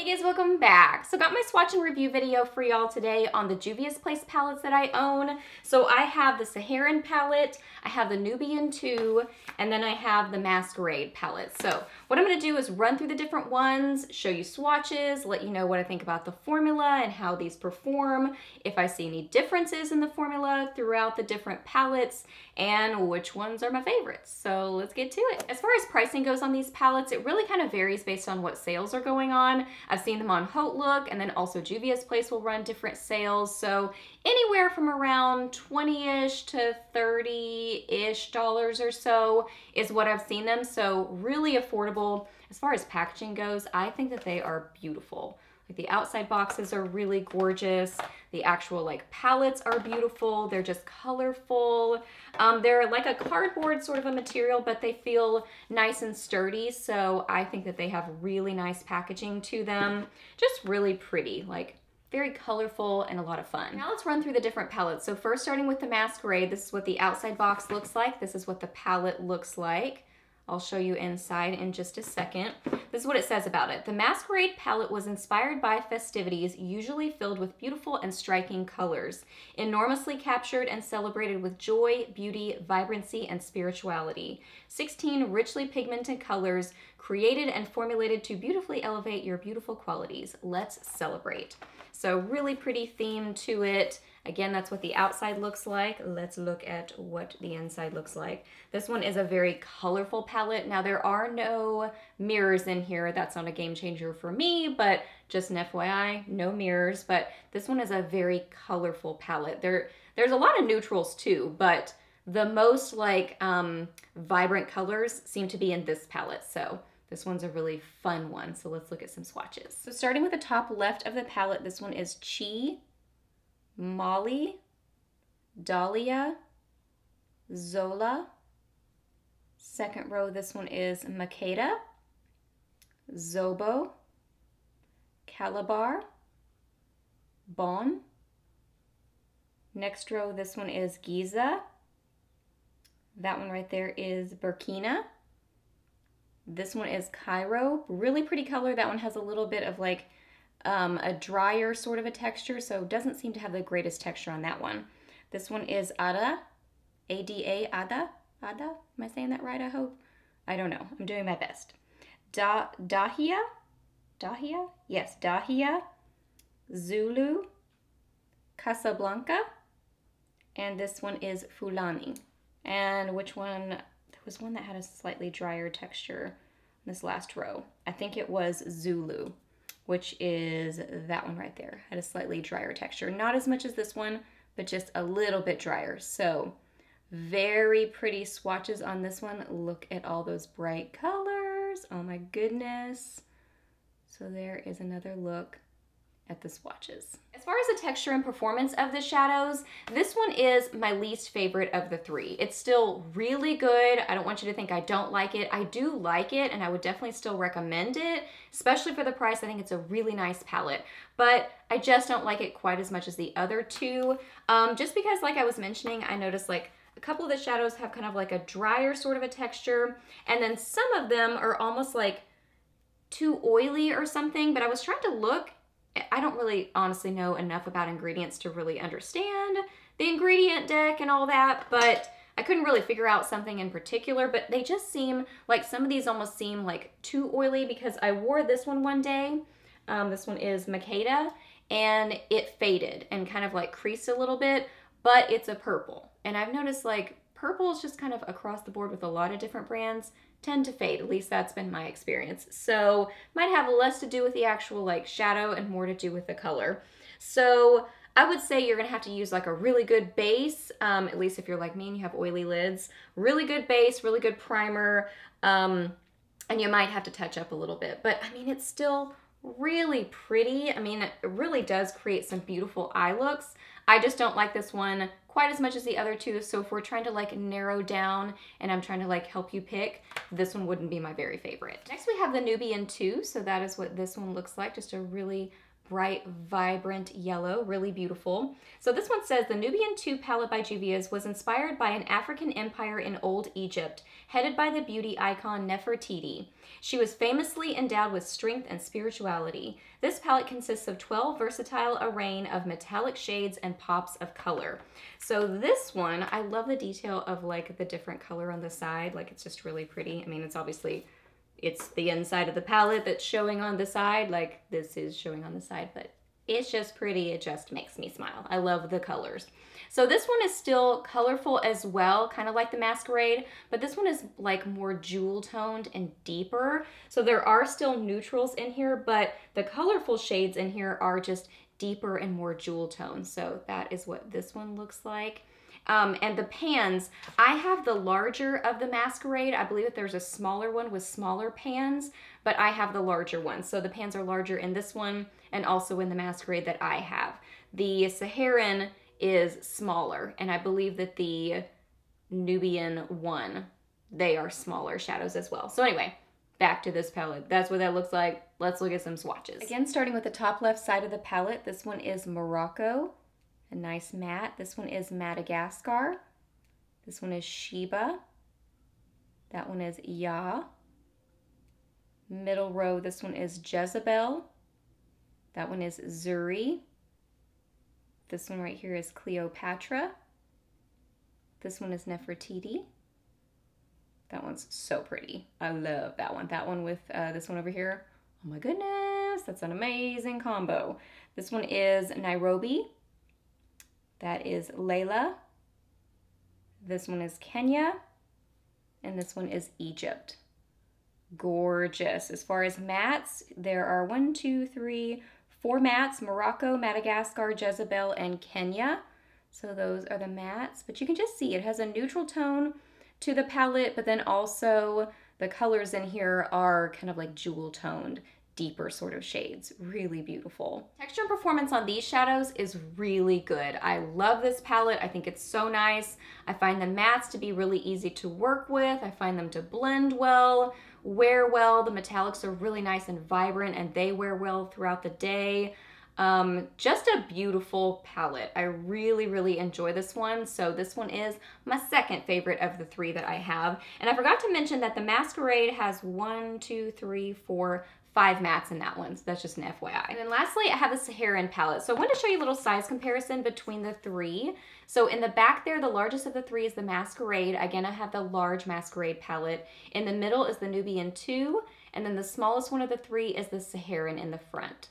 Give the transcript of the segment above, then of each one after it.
Hey guys, welcome back. So got my swatch and review video for y'all today on the Juvia's Place palettes that I own. So I have the Saharan palette, I have the Nubian 2, and then I have the Masquerade palette. So what I'm gonna do is run through the different ones, show you swatches, let you know what I think about the formula and how these perform, if I see any differences in the formula throughout the different palettes, and which ones are my favorites. So let's get to it. As far as pricing goes on these palettes, it really kind of varies based on what sales are going on. I've seen them on HauteLook and then also Juvia's Place will run different sales. So anywhere from around 20-ish to 30-ish dollars or so is what I've seen them. So really affordable. As far as packaging goes, I think that they are beautiful. Like the outside boxes are really gorgeous. The actual like palettes are beautiful. They're just colorful. Um, they're like a cardboard sort of a material, but they feel nice and sturdy. So I think that they have really nice packaging to them. Just really pretty, like very colorful and a lot of fun. Now let's run through the different palettes. So first starting with the Masquerade, this is what the outside box looks like. This is what the palette looks like. I'll show you inside in just a second. This is what it says about it. The Masquerade palette was inspired by festivities usually filled with beautiful and striking colors, enormously captured and celebrated with joy, beauty, vibrancy, and spirituality. 16 richly pigmented colors created and formulated to beautifully elevate your beautiful qualities. Let's celebrate. So really pretty theme to it. Again, that's what the outside looks like. Let's look at what the inside looks like. This one is a very colorful palette. Now there are no mirrors in here. That's not a game changer for me, but just an FYI, no mirrors. But this one is a very colorful palette. There, There's a lot of neutrals too, but the most like um, vibrant colors seem to be in this palette. So this one's a really fun one. So let's look at some swatches. So starting with the top left of the palette, this one is Chi Molly, Dahlia, Zola. Second row, this one is Makeda, Zobo, Calabar, Bon. Next row, this one is Giza. That one right there is Burkina. This one is Cairo. Really pretty color. That one has a little bit of like um, a drier sort of a texture, so doesn't seem to have the greatest texture on that one. This one is Ada, A-D-A, Ada, Ada, am I saying that right, I hope? I don't know, I'm doing my best. Da, Dahia, Dahia? Yes, Dahia, Zulu, Casablanca, and this one is Fulani. And which one, there was one that had a slightly drier texture this last row. I think it was Zulu which is that one right there. Had a slightly drier texture. Not as much as this one, but just a little bit drier. So very pretty swatches on this one. Look at all those bright colors. Oh my goodness. So there is another look at the swatches. As far as the texture and performance of the shadows, this one is my least favorite of the three. It's still really good. I don't want you to think I don't like it. I do like it and I would definitely still recommend it, especially for the price. I think it's a really nice palette, but I just don't like it quite as much as the other two. Um, just because like I was mentioning, I noticed like a couple of the shadows have kind of like a drier sort of a texture, and then some of them are almost like too oily or something, but I was trying to look I don't really honestly know enough about ingredients to really understand the ingredient deck and all that, but I couldn't really figure out something in particular, but they just seem like some of these almost seem like too oily because I wore this one one day. Um, this one is Makeda and it faded and kind of like creased a little bit, but it's a purple. And I've noticed like purple is just kind of across the board with a lot of different brands tend to fade. At least that's been my experience. So might have less to do with the actual like shadow and more to do with the color. So I would say you're gonna have to use like a really good base, um, at least if you're like me and you have oily lids. Really good base, really good primer, um, and you might have to touch up a little bit. But I mean, it's still really pretty. I mean, it really does create some beautiful eye looks. I just don't like this one quite as much as the other two. So if we're trying to like narrow down and I'm trying to like help you pick, this one wouldn't be my very favorite. Next we have the Nubian 2. So that is what this one looks like. Just a really bright, vibrant yellow, really beautiful. So this one says the Nubian 2 palette by Juvia's was inspired by an African empire in Old Egypt, headed by the beauty icon Nefertiti. She was famously endowed with strength and spirituality. This palette consists of 12 versatile array of metallic shades and pops of color. So this one, I love the detail of like the different color on the side. Like it's just really pretty. I mean, it's obviously it's the inside of the palette that's showing on the side. Like this is showing on the side, but it's just pretty. It just makes me smile. I love the colors. So this one is still colorful as well, kind of like the Masquerade, but this one is like more jewel toned and deeper. So there are still neutrals in here, but the colorful shades in here are just deeper and more jewel tones. So that is what this one looks like. Um, and the pans, I have the larger of the Masquerade. I believe that there's a smaller one with smaller pans, but I have the larger one. So the pans are larger in this one and also in the Masquerade that I have. The Saharan is smaller, and I believe that the Nubian one, they are smaller shadows as well. So anyway, back to this palette. That's what that looks like. Let's look at some swatches. Again, starting with the top left side of the palette, this one is Morocco a nice matte. This one is Madagascar. This one is Sheba. That one is Ya. Middle row, this one is Jezebel. That one is Zuri. This one right here is Cleopatra. This one is Nefertiti. That one's so pretty. I love that one. That one with uh, this one over here. Oh my goodness, that's an amazing combo. This one is Nairobi. That is Layla. This one is Kenya. And this one is Egypt. Gorgeous. As far as mats, there are one, two, three, four mats, Morocco, Madagascar, Jezebel, and Kenya. So those are the mats, but you can just see it has a neutral tone to the palette, but then also the colors in here are kind of like jewel toned deeper sort of shades. Really beautiful. Texture and performance on these shadows is really good. I love this palette. I think it's so nice. I find the mattes to be really easy to work with. I find them to blend well, wear well. The metallics are really nice and vibrant and they wear well throughout the day. Um, just a beautiful palette. I really, really enjoy this one. So this one is my second favorite of the three that I have. And I forgot to mention that the Masquerade has one, two, three, four, five mats in that one. So that's just an FYI. And then lastly, I have the Saharan palette. So I want to show you a little size comparison between the three. So in the back there, the largest of the three is the Masquerade. Again, I have the large Masquerade palette. In the middle is the Nubian 2. And then the smallest one of the three is the Saharan in the front.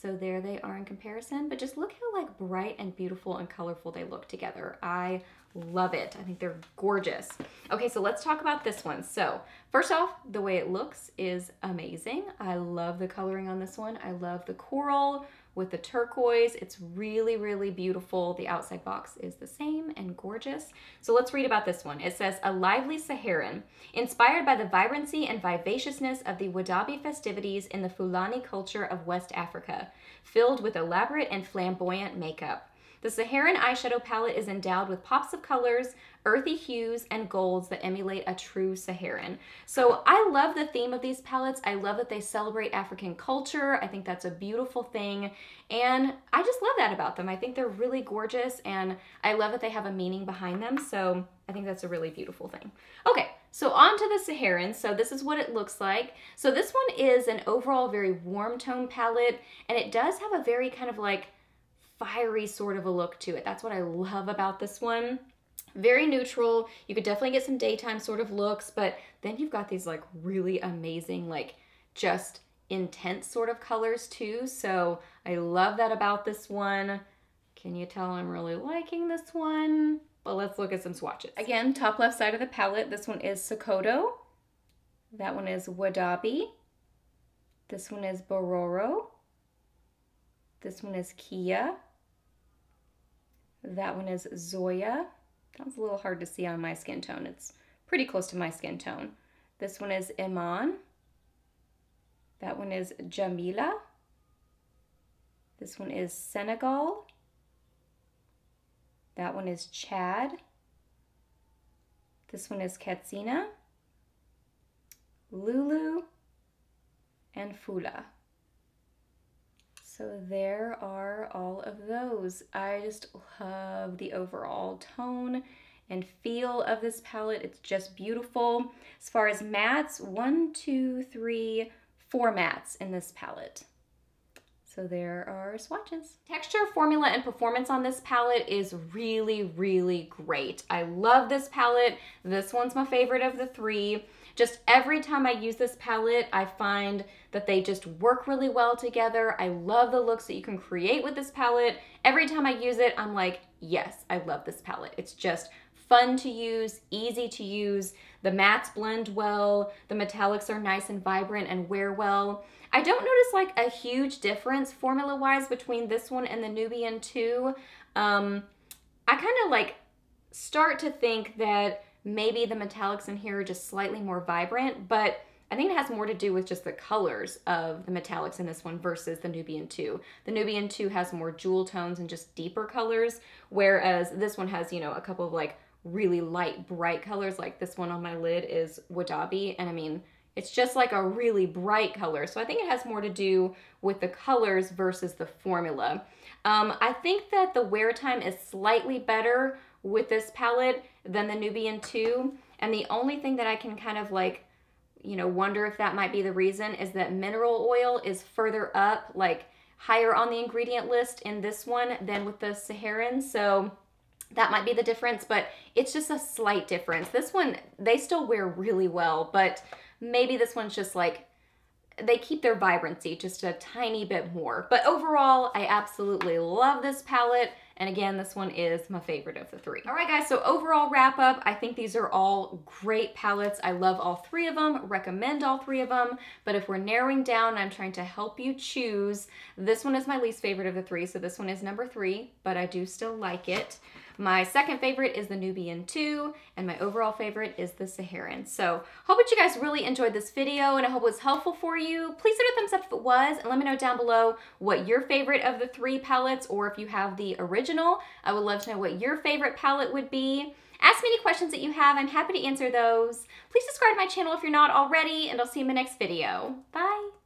So there they are in comparison, but just look how like bright and beautiful and colorful they look together. I love it. I think they're gorgeous. Okay, so let's talk about this one. So first off, the way it looks is amazing. I love the coloring on this one. I love the coral with the turquoise. It's really, really beautiful. The outside box is the same and gorgeous. So let's read about this one. It says, a lively Saharan, inspired by the vibrancy and vivaciousness of the Wadabi festivities in the Fulani culture of West Africa, filled with elaborate and flamboyant makeup. The Saharan eyeshadow palette is endowed with pops of colors, earthy hues, and golds that emulate a true Saharan. So I love the theme of these palettes. I love that they celebrate African culture. I think that's a beautiful thing. And I just love that about them. I think they're really gorgeous and I love that they have a meaning behind them. So I think that's a really beautiful thing. Okay, so on to the Saharan. So this is what it looks like. So this one is an overall very warm tone palette and it does have a very kind of like fiery sort of a look to it. That's what I love about this one. Very neutral. You could definitely get some daytime sort of looks, but then you've got these like really amazing, like just intense sort of colors too. So I love that about this one. Can you tell I'm really liking this one? But let's look at some swatches. Again, top left side of the palette. This one is Sokoto. That one is Wadabi. This one is Bororo. This one is Kia. That one is Zoya. That one's a little hard to see on my skin tone. It's pretty close to my skin tone. This one is Iman. That one is Jamila. This one is Senegal. That one is Chad. This one is Katsina. Lulu and Fula. So there are all of those. I just love the overall tone and feel of this palette. It's just beautiful. As far as mattes, one, two, three, four mattes in this palette. So there are swatches. Texture, formula, and performance on this palette is really, really great. I love this palette. This one's my favorite of the three. Just every time I use this palette, I find that they just work really well together. I love the looks that you can create with this palette. Every time I use it, I'm like, yes, I love this palette. It's just fun to use, easy to use. The mattes blend well. The metallics are nice and vibrant and wear well. I don't notice like a huge difference formula-wise between this one and the Nubian 2. Um, I kind of like start to think that maybe the metallics in here are just slightly more vibrant, but I think it has more to do with just the colors of the metallics in this one versus the Nubian 2. The Nubian 2 has more jewel tones and just deeper colors, whereas this one has, you know, a couple of like really light, bright colors. Like this one on my lid is Wadabi. And I mean, it's just like a really bright color. So I think it has more to do with the colors versus the formula. Um, I think that the wear time is slightly better with this palette than the Nubian 2. And the only thing that I can kind of like, you know, wonder if that might be the reason is that mineral oil is further up, like higher on the ingredient list in this one than with the Saharan. So that might be the difference, but it's just a slight difference. This one, they still wear really well, but maybe this one's just like, they keep their vibrancy just a tiny bit more. But overall, I absolutely love this palette. And again, this one is my favorite of the three. All right, guys, so overall wrap up, I think these are all great palettes. I love all three of them, recommend all three of them. But if we're narrowing down, I'm trying to help you choose. This one is my least favorite of the three, so this one is number three, but I do still like it. My second favorite is the Nubian 2, and my overall favorite is the Saharan. So hope that you guys really enjoyed this video, and I hope it was helpful for you. Please hit a thumbs up if it was, and let me know down below what your favorite of the three palettes, or if you have the original. I would love to know what your favorite palette would be. Ask me any questions that you have. I'm happy to answer those. Please subscribe to my channel if you're not already, and I'll see you in my next video. Bye!